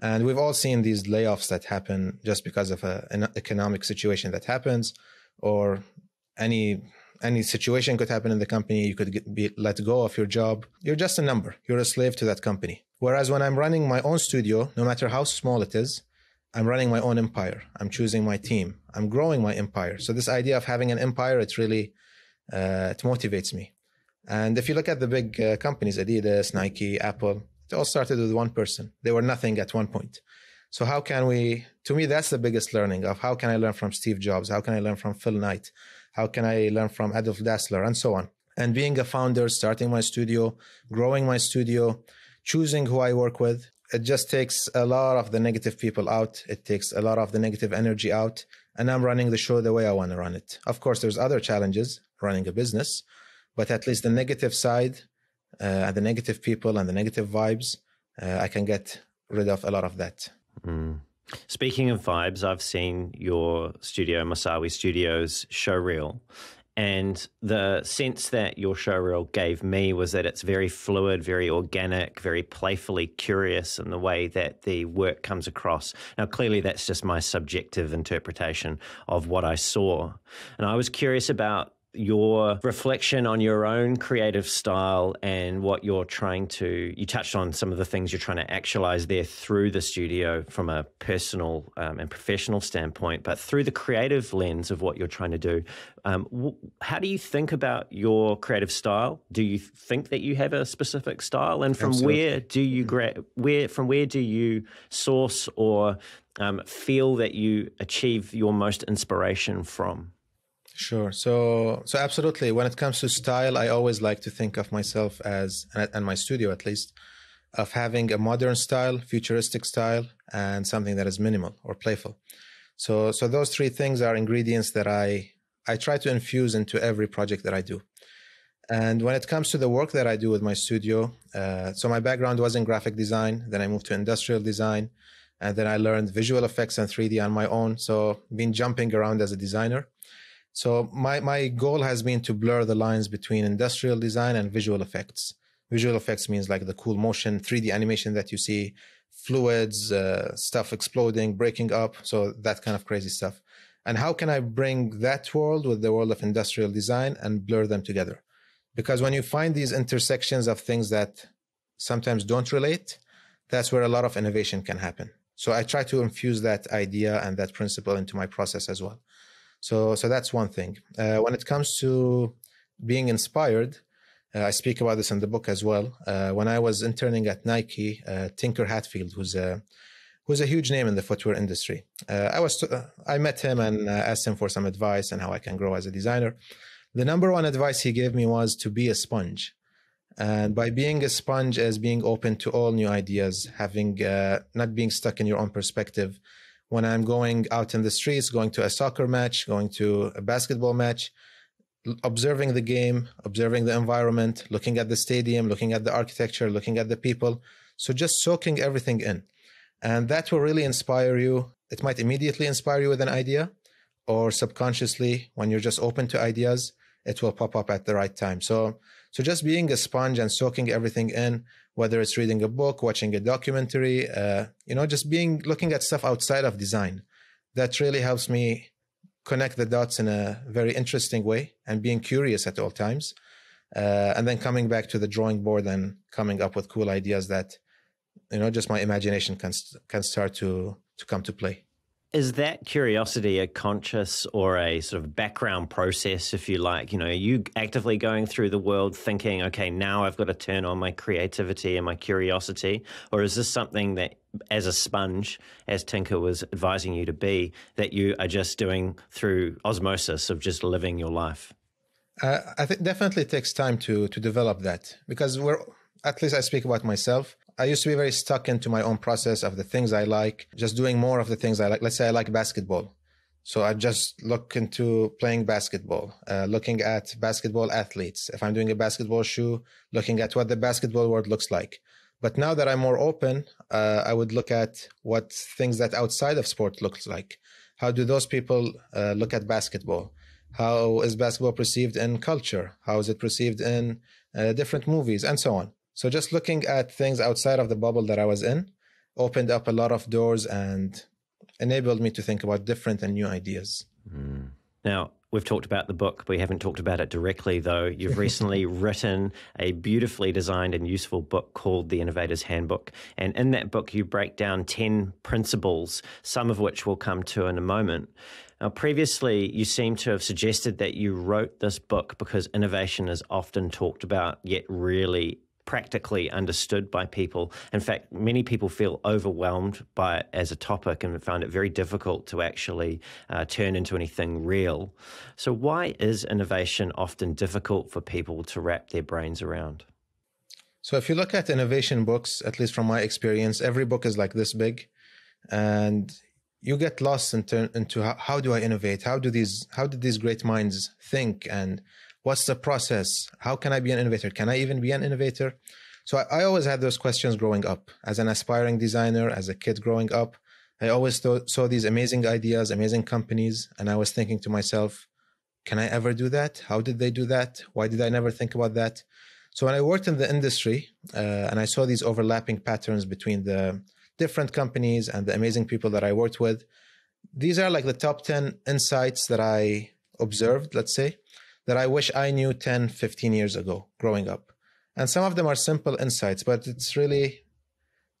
And we've all seen these layoffs that happen just because of a, an economic situation that happens, or any any situation could happen in the company. You could get, be let go of your job. You're just a number. You're a slave to that company. Whereas when I'm running my own studio, no matter how small it is, I'm running my own empire. I'm choosing my team. I'm growing my empire. So this idea of having an empire, it really uh, it motivates me. And if you look at the big uh, companies, Adidas, Nike, Apple, it all started with one person. They were nothing at one point. So how can we? To me, that's the biggest learning of how can I learn from Steve Jobs? How can I learn from Phil Knight? How can I learn from Adolf Dassler and so on? And being a founder, starting my studio, growing my studio, choosing who I work with, it just takes a lot of the negative people out. It takes a lot of the negative energy out. And I'm running the show the way I want to run it. Of course, there's other challenges running a business, but at least the negative side and the negative people and the negative vibes, uh, I can get rid of a lot of that. Mm. Speaking of vibes, I've seen your studio, Mossawi Studios show reel. And the sense that your showreel gave me was that it's very fluid, very organic, very playfully curious in the way that the work comes across. Now, clearly, that's just my subjective interpretation of what I saw. And I was curious about your reflection on your own creative style and what you're trying to you touched on some of the things you're trying to actualize there through the studio from a personal um, and professional standpoint but through the creative lens of what you're trying to do. Um, w- how do you think about your creative style? Do you think that you have a specific style? And from Absolutely. where do you gra- where from where do you source or um, feel that you achieve your most inspiration from Sure. So, so absolutely. When it comes to style, I always like to think of myself as, and my studio at least, of having a modern style, futuristic style, and something that is minimal or playful. So, so those three things are ingredients that I I try to infuse into every project that I do. And when it comes to the work that I do with my studio, uh, so my background was in graphic design. Then I moved to industrial design, and then I learned visual effects and 3D on my own. So, been jumping around as a designer. So my, my goal has been to blur the lines between industrial design and visual effects. Visual effects means like the cool motion, 3D animation that you see, fluids, uh, stuff exploding, breaking up. So that kind of crazy stuff. And how can I bring that world with the world of industrial design and blur them together? Because when you find these intersections of things that sometimes don't relate, that's where a lot of innovation can happen. So I try to infuse that idea and that principle into my process as well. So, so that's one thing. Uh, when it comes to being inspired, uh, I speak about this in the book as well. Uh, when I was interning at Nike, uh, Tinker Hatfield, who's a who's a huge name in the footwear industry, uh, I was uh, I met him and asked him for some advice on how I can grow as a designer. The number one advice he gave me was to be a sponge. And by being a sponge as being open to all new ideas, having not being stuck in your own perspective, when I'm going out in the streets, going to a soccer match, going to a basketball match, observing the game, observing the environment, looking at the stadium, looking at the architecture, looking at the people. So just soaking everything in. And that will really inspire you. It might immediately inspire you with an idea, or subconsciously, when you're just open to ideas, it will pop up at the right time. So, so just being a sponge and soaking everything in whether it's reading a book, watching a documentary, uh, you know, just being looking at stuff outside of design. That really helps me connect the dots in a very interesting way and being curious at all times. Uh, and then coming back to the drawing board and coming up with cool ideas that, you know, just my imagination can can start to to come to play. Is that curiosity a conscious or a sort of background process, if you like? You know, are you actively going through the world thinking, okay, now I've got to turn on my creativity and my curiosity? Or is this something that, as a sponge, as Tinker was advising you to be, that you are just doing through osmosis of just living your life? Uh, I think definitely it takes time to to develop that because we're at least I speak about myself. I used to be very stuck into my own process of the things I like, just doing more of the things I like. Let's say I like basketball. So I just look into playing basketball, uh, looking at basketball athletes. If I'm doing a basketball shoe, looking at what the basketball world looks like. But now that I'm more open, uh, I would look at what things that outside of sport looks like. How do those people uh, look at basketball? How is basketball perceived in culture? How is it perceived in uh, different movies and so on? So just looking at things outside of the bubble that I was in opened up a lot of doors and enabled me to think about different and new ideas. Mm. Now, we've talked about the book, we haven't talked about it directly, though. You've recently written a beautifully designed and useful book called The Innovator's Handbook. And in that book, you break down 10 principles, some of which we'll come to in a moment. Now, previously, you seem to have suggested that you wrote this book because innovation is often talked about, yet really practically understood by people. In fact, many people feel overwhelmed by it as a topic and find it very difficult to actually uh, turn into anything real. So, why is innovation often difficult for people to wrap their brains around? So, if you look at innovation books, at least from my experience, every book is like this big, and you get lost into, into how, how do I innovate? How do these how did these great minds think and what's the process how can i be an innovator can i even be an innovator So I, I, always had those questions growing up as an aspiring designer, as a kid growing up. I always th- saw these amazing ideas, amazing companies, and I was thinking to myself, can I ever do that? How did they do that? Why did I never think about that? So when I worked in the industry uh, and I saw these overlapping patterns between the different companies and the amazing people that I worked with, these are like the top 10 insights that I observed, let's say, that I wish I knew 10, 15 years ago growing up. And some of them are simple insights, but it's really,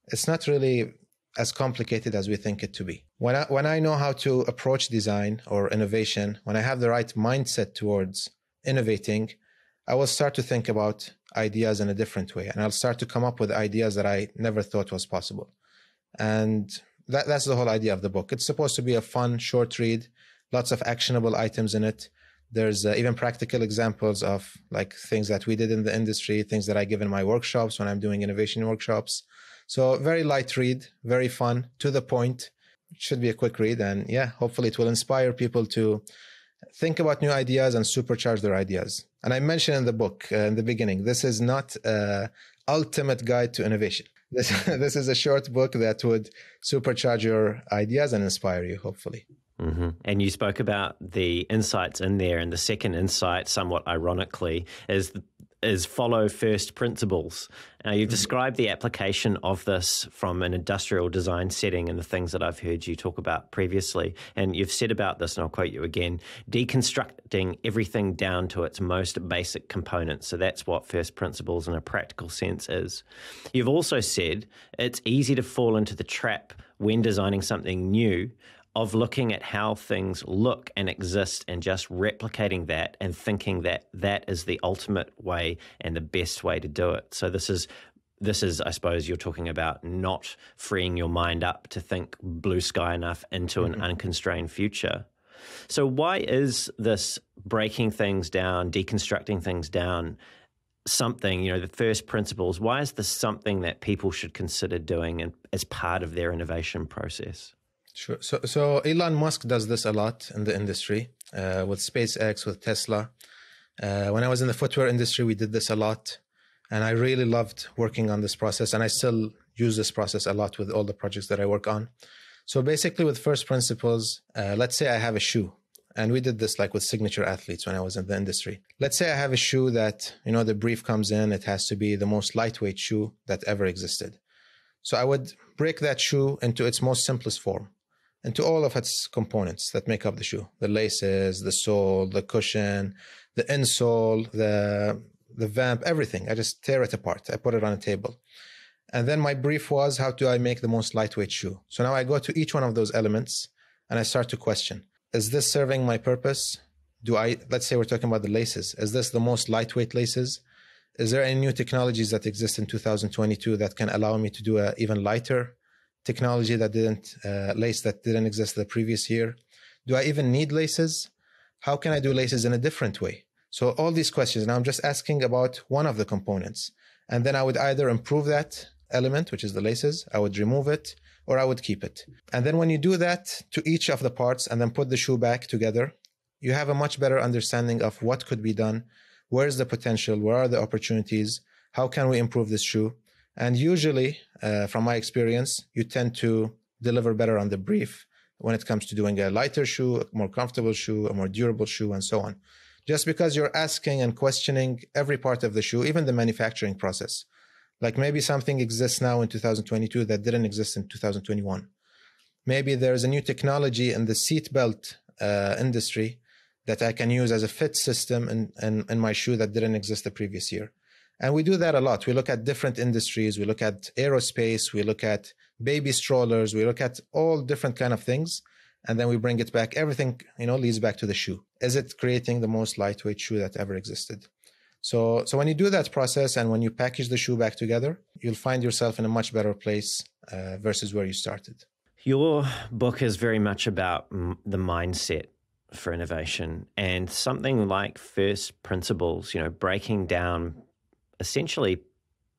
it's not really as complicated as we think it to be. When I, when I know how to approach design or innovation, when I have the right mindset towards innovating, I will start to think about ideas in a different way. And I'll start to come up with ideas that I never thought was possible. And that, that's the whole idea of the book. It's supposed to be a fun, short read, lots of actionable items in it. There's uh, even practical examples of like things that we did in the industry, things that I give in my workshops when I'm doing innovation workshops. So very light read, very fun, to the point. It should be a quick read, and yeah, hopefully it will inspire people to think about new ideas and supercharge their ideas. And I mentioned in the book uh, in the beginning, this is not a ultimate guide to innovation. This this is a short book that would supercharge your ideas and inspire you, hopefully. Mm-hmm. And you spoke about the insights in there, and the second insight, somewhat ironically, is is follow first principles. Now, you've mm-hmm. described the application of this from an industrial design setting and the things that I've heard you talk about previously. And you've said about this, and I'll quote you again deconstructing everything down to its most basic components. So that's what first principles in a practical sense is. You've also said it's easy to fall into the trap when designing something new of looking at how things look and exist and just replicating that and thinking that that is the ultimate way and the best way to do it. So this is this is, I suppose, you're talking about not freeing your mind up to think blue sky enough into mm-hmm. an unconstrained future. So, why is this breaking things down, deconstructing things down, something, you know, the first principles? Why is this something that people should consider doing as part of their innovation process? Sure. So, so Elon Musk does this a lot in the industry uh, with SpaceX, with Tesla. Uh, when I was in the footwear industry, we did this a lot, and I really loved working on this process. And I still use this process a lot with all the projects that I work on. So basically, with first principles, uh, let's say I have a shoe, and we did this like with signature athletes when I was in the industry. Let's say I have a shoe that you know the brief comes in; it has to be the most lightweight shoe that ever existed. So I would break that shoe into its most simplest form into all of its components that make up the shoe. The laces the sole the cushion the insole the the vamp everything. I just tear it apart. I put it on a table. And then my brief was how do i make the most lightweight shoe? So now i go to each one of those elements and i start to question is this serving my purpose? Do i let's say we're talking about the laces. Is this the most lightweight laces? Is there any new technologies that exist in 2022 that can allow me to do a even lighter technology that didn't uh, lace that didn't exist the previous year? Do I even need laces? How can I do laces in a different way? So all these questions. Now I'm just asking about one of the components, and then I would either improve that element, which is the laces, I would remove it, or I would keep it. And then when you do that to each of the parts and then put the shoe back together, you have a much better understanding of what could be done, where's the potential, where are the opportunities, how can we improve this shoe, and usually, uh, from my experience, you tend to deliver better on the brief when it comes to doing a lighter shoe, a more comfortable shoe, a more durable shoe, and so on. Just because you're asking and questioning every part of the shoe, even the manufacturing process. Like maybe something exists now in 2022 that didn't exist in 2021. Maybe there's a new technology in the seatbelt uh, industry that I can use as a fit system in, in, in my shoe that didn't exist the previous year. And we do that a lot. We look at different industries. We look at aerospace. We look at baby strollers. We look at all different kind of things. And then we bring it back. Everything, you know, leads back to the shoe. Is it creating the most lightweight shoe that ever existed? So, so when you do that process and when you package the shoe back together, you'll find yourself in a much better place uh, versus where you started. Your book is very much about m- the mindset for innovation and something like first principles, you know, breaking down essentially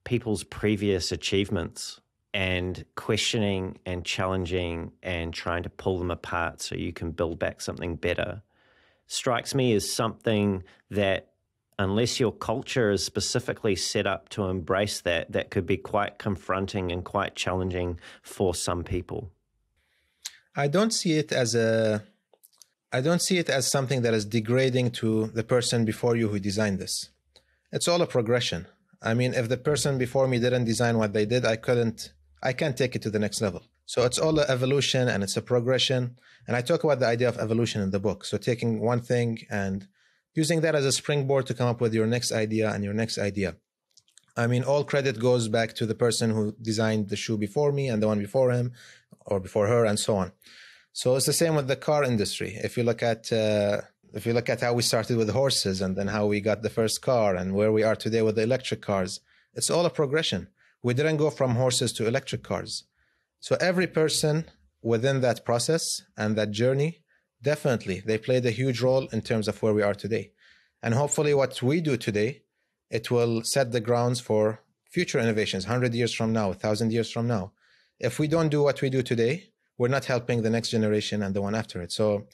people's previous achievements and questioning and challenging and trying to pull them apart so you can build back something better strikes me as something that unless your culture is specifically set up to embrace that, that could be quite confronting and quite challenging for some people. I don't see it as a I don't see it as something that is degrading to the person before you who designed this. It's all a progression. I mean, if the person before me didn't design what they did, I couldn't I can't take it to the next level. So it's all an evolution and it's a progression. And I talk about the idea of evolution in the book. So taking one thing and using that as a springboard to come up with your next idea and your next idea. I mean, all credit goes back to the person who designed the shoe before me and the one before him or before her and so on. So it's the same with the car industry. If you look at uh, if you look at how we started with horses and then how we got the first car and where we are today with the electric cars, it's all a progression. We didn't go from horses to electric cars. So every person within that process and that journey, definitely they played a huge role in terms of where we are today. And hopefully what we do today, it will set the grounds for future innovations 100 years from now, 1000 years from now. If we don't do what we do today, we're not helping the next generation and the one after it. So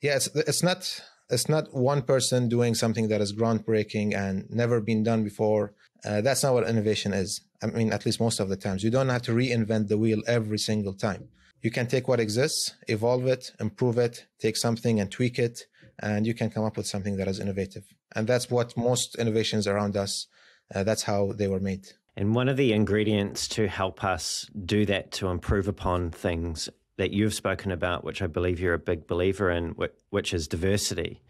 yeah, it's, it's not it's not one person doing something that is groundbreaking and never been done before. Uh, that's not what innovation is. I mean, at least most of the times. You don't have to reinvent the wheel every single time. You can take what exists, evolve it, improve it, take something and tweak it, and you can come up with something that is innovative. And that's what most innovations around us, uh, that's how they were made. And one of the ingredients to help us do that, to improve upon things that you've spoken about, which I believe you're a big believer in, which is diversity.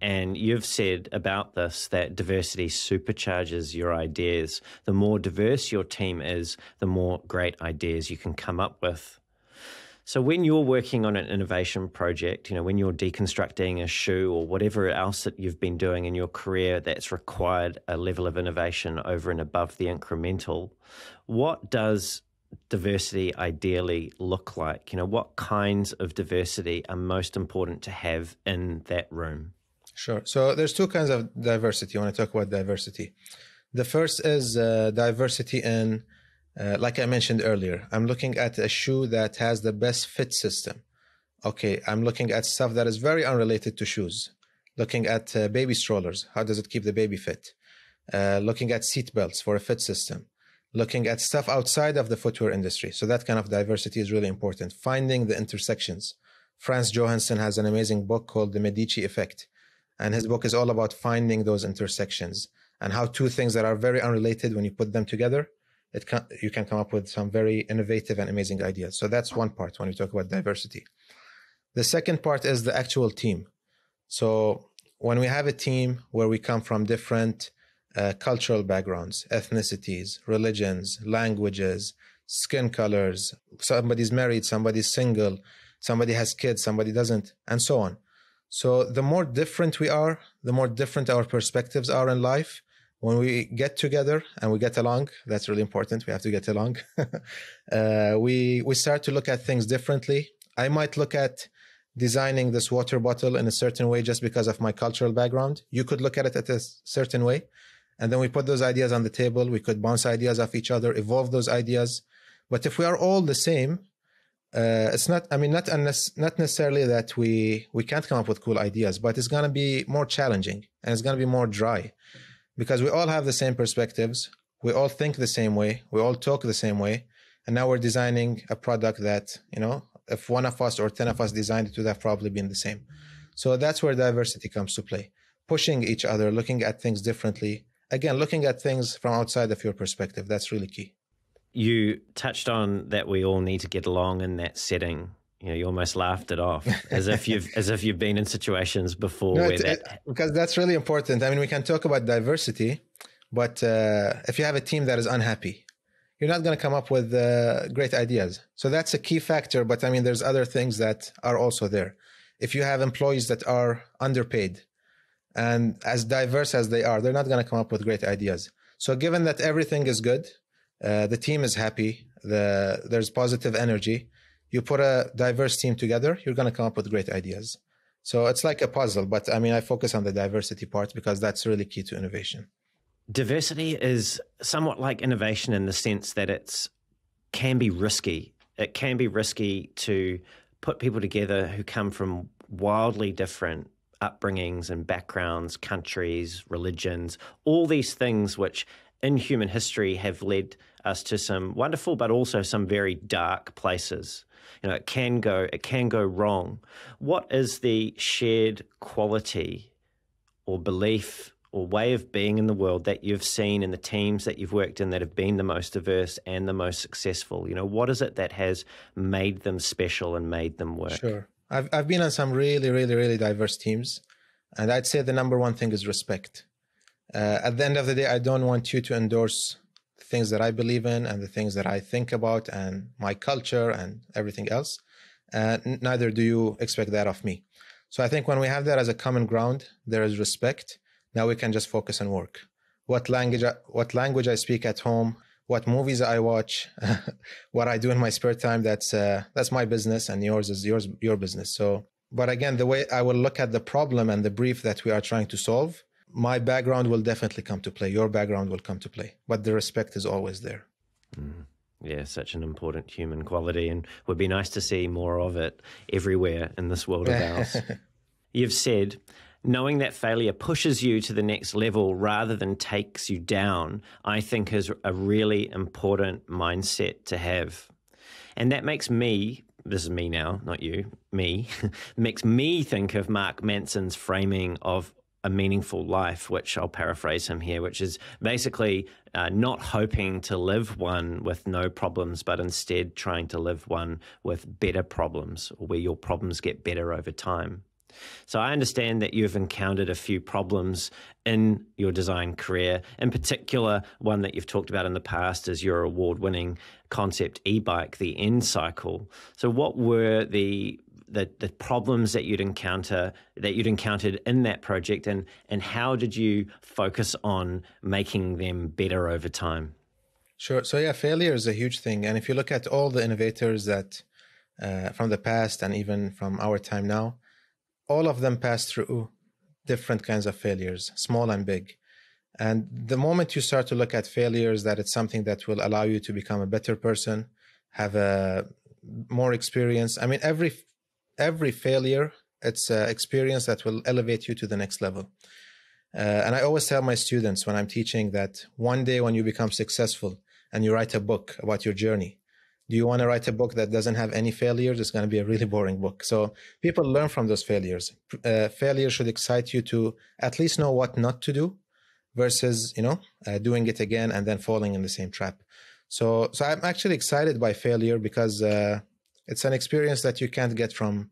And you've said about this that diversity supercharges your ideas. The more diverse your team is, the more great ideas you can come up with. So when you're working on an innovation project, you know, when you're deconstructing a shoe or whatever else that you've been doing in your career that's required a level of innovation over and above the incremental, what does diversity ideally look like? You know, what kinds of diversity are most important to have in that room? Sure. So there's two kinds of diversity when I talk about diversity. The first is uh, diversity in, uh, like I mentioned earlier, I'm looking at a shoe that has the best fit system. Okay, I'm looking at stuff that is very unrelated to shoes. Looking at uh, baby strollers, how does it keep the baby fit? Uh, looking at seat belts for a fit system looking at stuff outside of the footwear industry. So that kind of diversity is really important. Finding the intersections. Frans Johansson has an amazing book called The Medici Effect. And his book is all about finding those intersections and how two things that are very unrelated, when you put them together, it can, you can come up with some very innovative and amazing ideas. So that's one part when we talk about diversity. The second part is the actual team. So when we have a team where we come from different uh, cultural backgrounds, ethnicities, religions, languages, skin colors. Somebody's married, somebody's single, somebody has kids, somebody doesn't, and so on. So the more different we are, the more different our perspectives are in life. When we get together and we get along, that's really important. We have to get along. uh, we we start to look at things differently. I might look at designing this water bottle in a certain way just because of my cultural background. You could look at it at a certain way and then we put those ideas on the table. We could bounce ideas off each other evolve those ideas. But if we are all the same uh, it's not i mean not unless, not necessarily that we we can't come up with cool ideas but it's going to be more challenging and it's going to be more dry because we all have the same perspectives. We all think the same way. We all talk the same way. And now we're designing a product that you know if one of us or 10 of us designed it would have probably been the same. So that's where diversity comes to play. Pushing each other looking at things differently again, looking at things from outside of your perspective, that's really key. You touched on that we all need to get along in that setting. You know, you almost laughed it off as if you've as if you've been in situations before no, where that... it, because that's really important. I mean, we can talk about diversity, but uh, if you have a team that is unhappy, you're not going to come up with uh, great ideas. So that's a key factor. But I mean, there's other things that are also there. If you have employees that are underpaid, and as diverse as they are, they're not going to come up with great ideas. So, given that everything is good, uh, the team is happy, the, there's positive energy, you put a diverse team together, you're going to come up with great ideas. So, it's like a puzzle, but I mean, I focus on the diversity part because that's really key to innovation. Diversity is somewhat like innovation in the sense that it's can be risky. It can be risky to put people together who come from wildly different upbringings and backgrounds, countries, religions, all these things which in human history have led us to some wonderful but also some very dark places. You know, it can go it can go wrong. What is the shared quality or belief or way of being in the world that you've seen in the teams that you've worked in that have been the most diverse and the most successful? You know, what is it that has made them special and made them work? Sure. I've, I've been on some really, really, really diverse teams. And I'd say the number one thing is respect. Uh, at the end of the day, I don't want you to endorse the things that I believe in and the things that I think about and my culture and everything else. Uh, neither do you expect that of me. So I think when we have that as a common ground, there is respect. Now we can just focus on work. What language, I, what language I speak at home, what movies I watch, what I do in my spare time. That's uh, that's my business, and yours is yours your business. So, but again, the way I will look at the problem and the brief that we are trying to solve, my background will definitely come to play. Your background will come to play, but the respect is always there. Mm. Yeah, such an important human quality, and would be nice to see more of it everywhere in this world of ours. You've said knowing that failure pushes you to the next level rather than takes you down, I think is a really important mindset to have. And that makes me, this is me now, not you, me, makes me think of Mark Manson's framing of a meaningful life, which I'll paraphrase him here, which is basically uh, not hoping to live one with no problems, but instead trying to live one with better problems, where your problems get better over time. So I understand that you've encountered a few problems in your design career. In particular, one that you've talked about in the past is your award winning concept e bike, the N Cycle. So, what were the the, the problems that you'd encounter that you'd encountered in that project and and how did you focus on making them better over time sure so yeah failure is a huge thing and if you look at all the innovators that uh, from the past and even from our time now all of them pass through different kinds of failures, small and big. And the moment you start to look at failures, that it's something that will allow you to become a better person, have a more experience. I mean, every every failure, it's an experience that will elevate you to the next level. Uh, and I always tell my students when I'm teaching that one day when you become successful and you write a book about your journey, do you want to write a book that doesn't have any failures? It's going to be a really boring book. So people learn from those failures. Uh, failure should excite you to at least know what not to do versus you know uh, doing it again and then falling in the same trap. So so i'm actually excited by failure because uh, it's an experience that you can't get from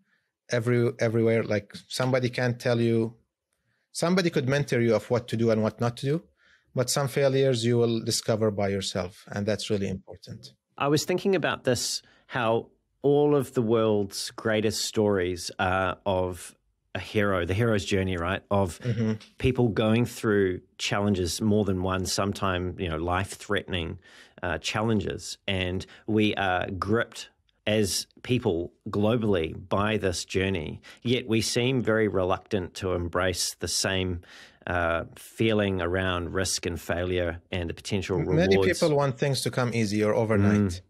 every everywhere. Like somebody can't tell you somebody could mentor you of what to do and what not to do but some failures you will discover by yourself and that's really important I was thinking about this how all of the world's greatest stories are of a hero, the hero's journey, right? Of mm-hmm. people going through challenges, more than one, sometimes, you know, life threatening uh, challenges. And we are gripped as people globally by this journey. Yet we seem very reluctant to embrace the same uh, feeling around risk and failure and the potential rewards. Many people want things to come easy or overnight, mm.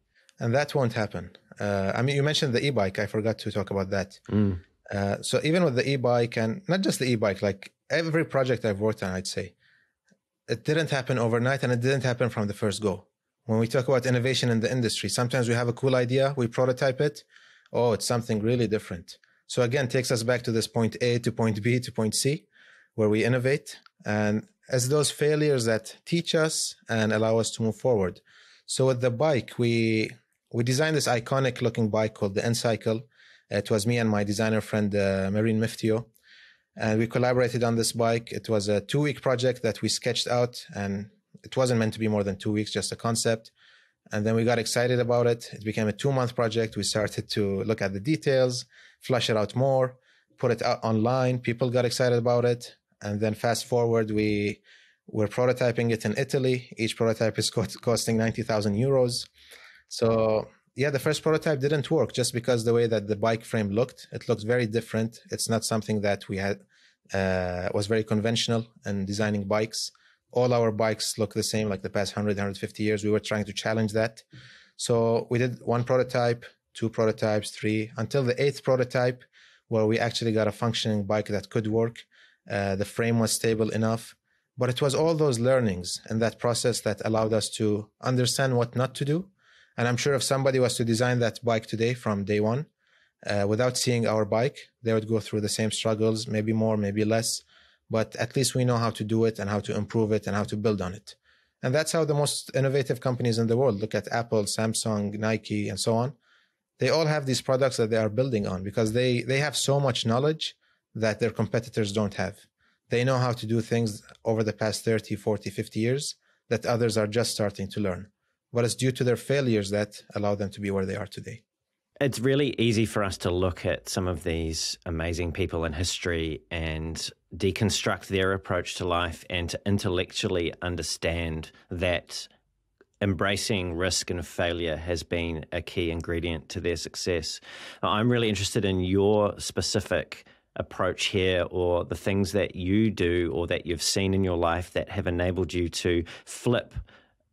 and that won't happen. Uh, I mean, you mentioned the e-bike. I forgot to talk about that. Mm. Uh, so even with the e-bike and not just the e-bike, like every project I've worked on, I'd say it didn't happen overnight, and it didn't happen from the first go. When we talk about innovation in the industry, sometimes we have a cool idea, we prototype it. Oh, it's something really different. So again, takes us back to this point A to point B to point C where we innovate and as those failures that teach us and allow us to move forward. So with the bike, we we designed this iconic looking bike called the N Cycle. It was me and my designer friend uh, Marin Myftiu, and we collaborated on this bike. It was a two week project that we sketched out, and it wasn't meant to be more than two weeks, just a concept. And then we got excited about it. It became a two month project. We started to look at the details, flush it out more, put it out online. People got excited about it. And then fast forward, we were prototyping it in Italy. Each prototype is costing 90,000 euros. So yeah, the first prototype didn't work just because the way that the bike frame looked, it looked very different. It's not something that we had, uh, was very conventional in designing bikes. All our bikes look the same like the past 100, 150 years. We were trying to challenge that. So we did one prototype, two prototypes, three, until the eighth prototype, where we actually got a functioning bike that could work. Uh, the frame was stable enough. But it was all those learnings and that process that allowed us to understand what not to do. And I'm sure if somebody was to design that bike today from day one, uh, without seeing our bike, they would go through the same struggles, maybe more, maybe less. But at least we know how to do it and how to improve it and how to build on it. And that's how the most innovative companies in the world look at Apple, Samsung, Nike, and so on. They all have these products that they are building on because they, they have so much knowledge that their competitors don't have. They know how to do things over the past 30, 40, 50 years that others are just starting to learn. But it's due to their failures that allow them to be where they are today. It's really easy for us to look at some of these amazing people in history and deconstruct their approach to life and to intellectually understand that embracing risk and failure has been a key ingredient to their success. I'm really interested in your specific approach here or the things that you do or that you've seen in your life that have enabled you to flip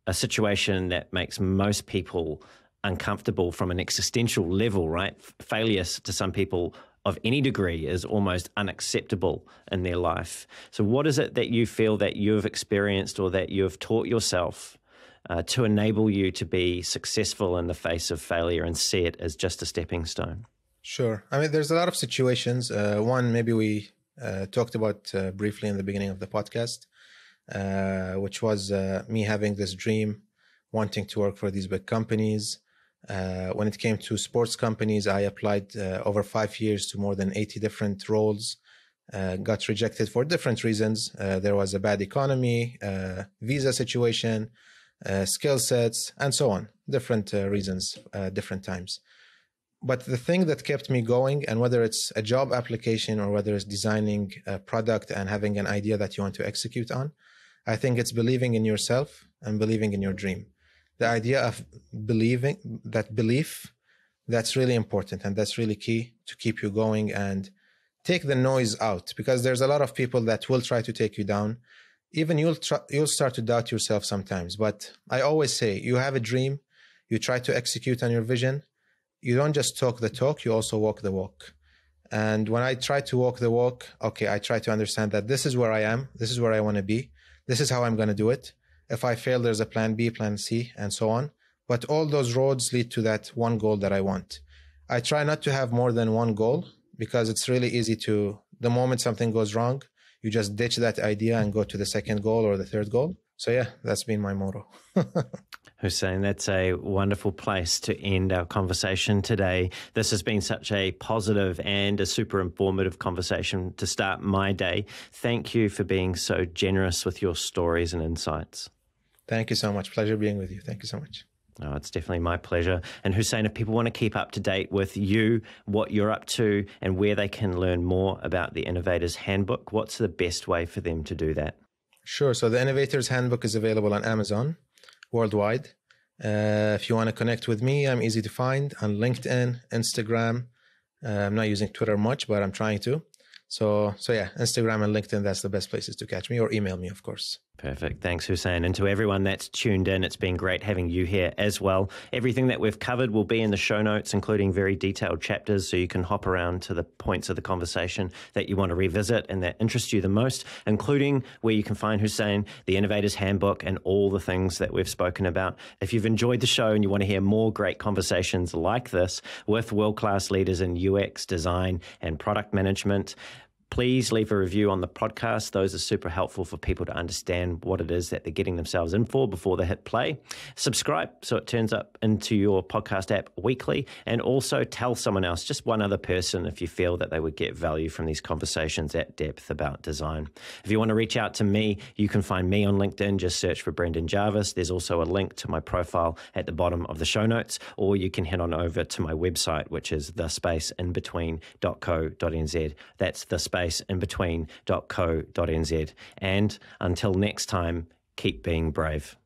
a situation that makes most people uncomfortable from an existential level, right? Failure to some people of any degree is almost unacceptable in their life. So, what is it that you feel that you've experienced or that you've taught yourself uh, to enable you to be successful in the face of failure and see it as just a stepping stone? Sure. I mean, there's a lot of situations. Uh, one, maybe we uh, talked about uh, briefly in the beginning of the podcast, uh, which was uh, me having this dream, wanting to work for these big companies. Uh, when it came to sports companies, I applied over five years to more than 80 different roles. got rejected for different reasons. there was a bad economy, visa situation, skill sets, and so on. Different reasons, different times but the thing that kept me going and whether it's a job application or whether it's designing a product and having an idea that you want to execute on i think it's believing in yourself and believing in your dream. The idea of believing that belief that's really important and that's really key to keep you going and take the noise out because there's a lot of people that will try to take you down. Even you'll you'll start to doubt yourself sometimes. But i always say you have a dream you try to execute on your vision you don't just talk the talk, you also walk the walk. And when I try to walk the walk, okay, I try to understand that this is where I am, this is where I want to be, this is how I'm going to do it. If I fail, there's a plan B, plan C, and so on. But all those roads lead to that one goal that I want. I try not to have more than one goal because it's really easy to, the moment something goes wrong, you just ditch that idea and go to the second goal or the third goal. So, yeah, that's been my motto. Hussain, that's a wonderful place to end our conversation today. This has been such a positive and a super informative conversation to start my day. Thank you for being so generous with your stories and insights. Thank you so much. Pleasure being with you. Thank you so much. Oh, it's definitely my pleasure. And Hussain, if people want to keep up to date with you, what you're up to, and where they can learn more about the Innovators Handbook, what's the best way for them to do that? Sure. So the Innovators Handbook is available on Amazon worldwide. Uh, if you want to connect with me, I'm easy to find on LinkedIn, Instagram. Uh, I'm not using Twitter much, but I'm trying to. So, so yeah, Instagram and LinkedIn, that's the best places to catch me or email me, of course. Perfect. Thanks, Hussain. And to everyone that's tuned in, it's been great having you here as well. Everything that we've covered will be in the show notes, including very detailed chapters, so you can hop around to the points of the conversation that you want to revisit and that interest you the most, including where you can find Hussain, the Innovator's Handbook, and all the things that we've spoken about. If you've enjoyed the show and you want to hear more great conversations like this with world class leaders in UX, design, and product management, please leave a review on the podcast. Those are super helpful for people to understand what it is that they're getting themselves in for before they hit play. Subscribe so it turns up into your podcast app weekly. And also tell someone else, just one other person, if you feel that they would get value from these conversations at depth about design. If you want to reach out to me, you can find me on LinkedIn. Just search for Brendan Jarvis. There's also a link to my profile at the bottom of the show notes, or you can head on over to my website, which is thespaceinbetween.co.nz. That's the space spaceinbetween.co.nz. And until next time, keep being brave.